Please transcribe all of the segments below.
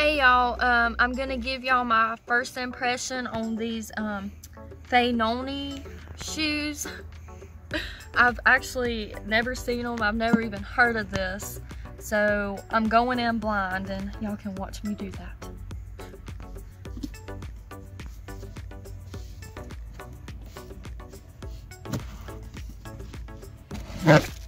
Hey y'all, um, I'm gonna give y'all my first impression on these um, shoes. I've actually never seen them, I've never even heard of this. So I'm going in blind and y'all can watch me do that. These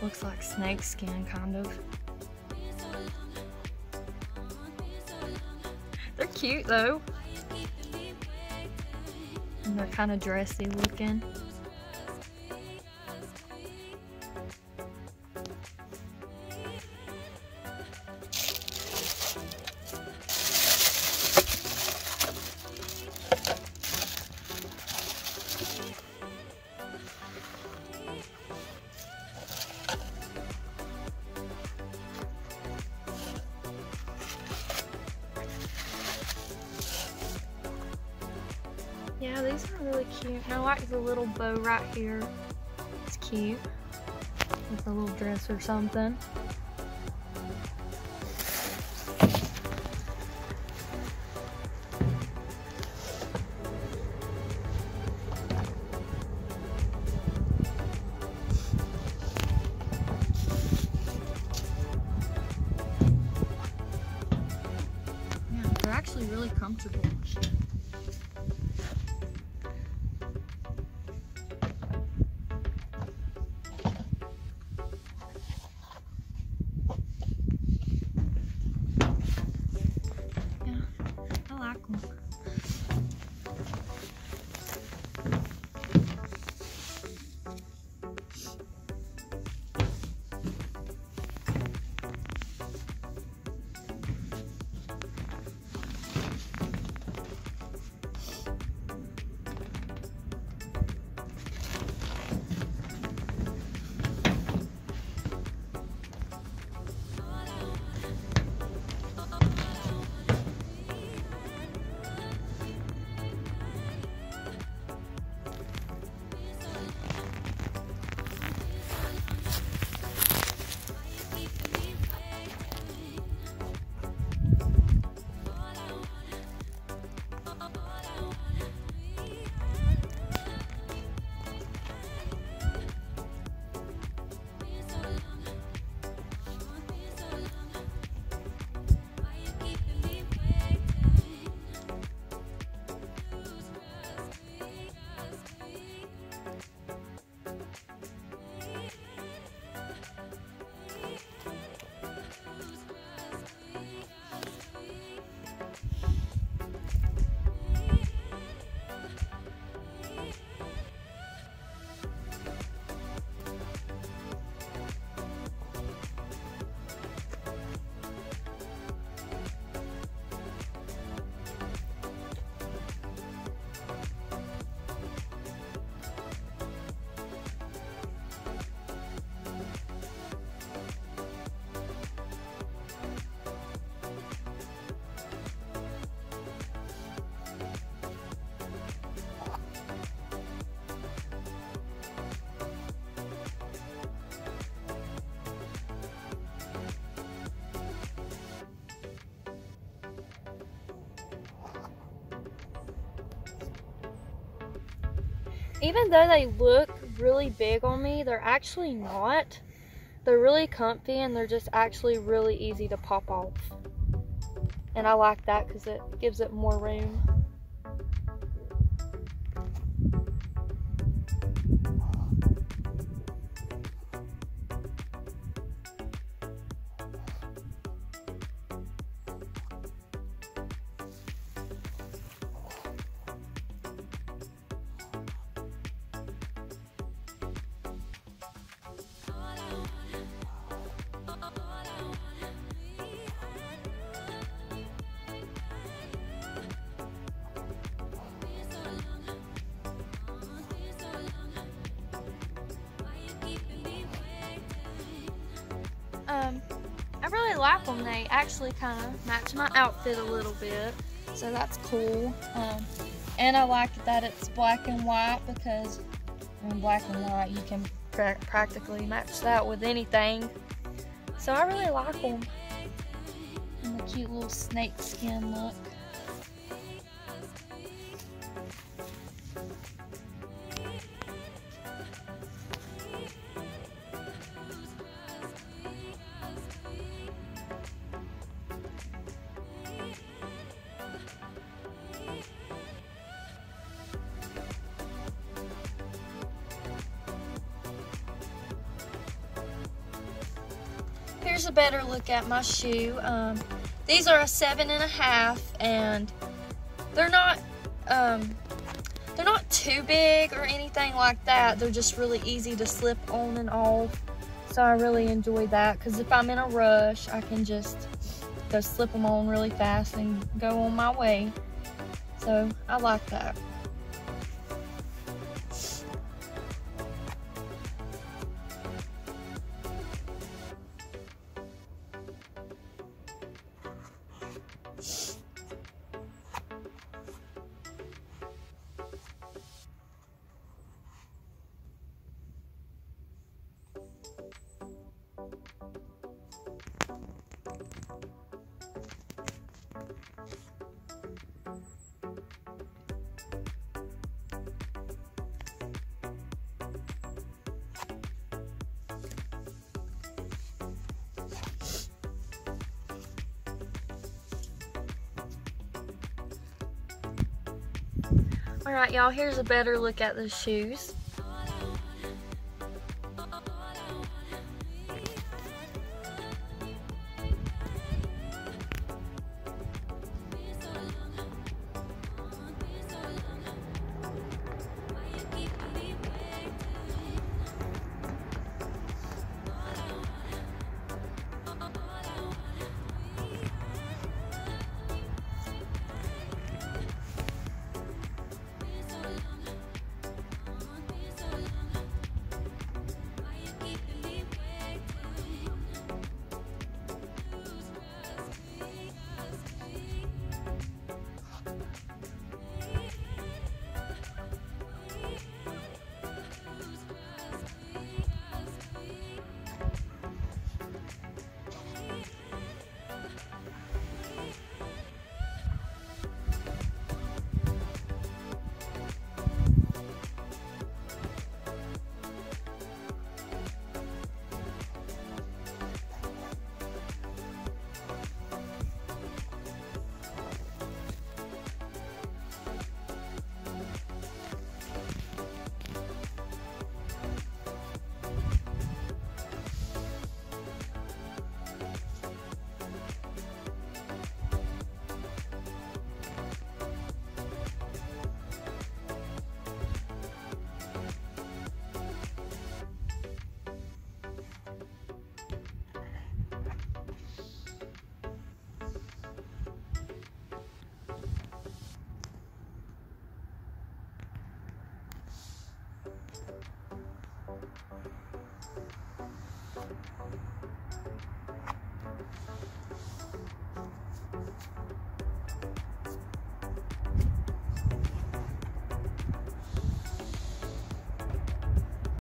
Looks like snake skin, kind of. They're cute though. And they're kind of dressy looking. Yeah, these are really cute. I like the little bow right here. It's cute. With a little dress or something. Yeah, they're actually really comfortable. Even though they look really big on me, they're actually not. They're really comfy and they're just actually really easy to pop off. And I like that because it gives it more room. Like them. They actually kind of match my outfit a little bit. So that's cool. Um, and I like that it's black and white because in black and white you can pra practically match that with anything. So I really like them. And the cute little snake skin look. Here's a better look at my shoe. Um, these are a seven and a half, and they're not um, they're not too big or anything like that. They're just really easy to slip on and off. So I really enjoy that because if I'm in a rush, I can just go slip them on really fast and go on my way. So I like that. Alright y'all, here's a better look at the shoes.